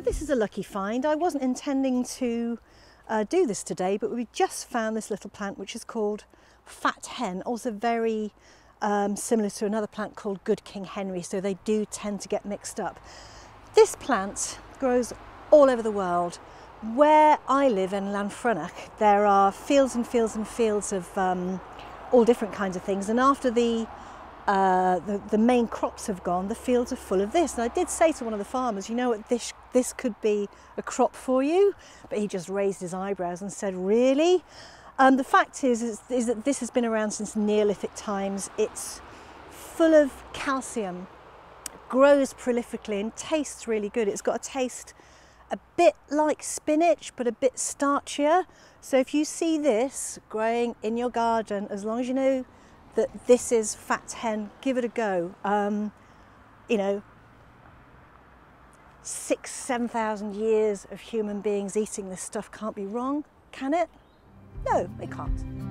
So this is a lucky find. I wasn't intending to uh, do this today, but we just found this little plant which is called fat hen, also very um, similar to another plant called good King Henry, so they do tend to get mixed up. This plant grows all over the world. Where I live in Llanfrynach, there are fields and fields and fields of um, all different kinds of things, and after the uh, the, the, main crops have gone, the fields are full of this. And I did say to one of the farmers, you know what, this, this could be a crop for you. But he just raised his eyebrows and said, really? Um, the fact is, is, is that this has been around since Neolithic times. It's full of calcium, grows prolifically and tastes really good. It's got a taste a bit like spinach, but a bit starchier. So if you see this growing in your garden, as long as you know that this is fat hen, give it a go. Um, you know, six, 7,000 years of human beings eating this stuff can't be wrong, can it? No, it can't.